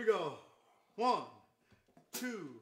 we go. One, two,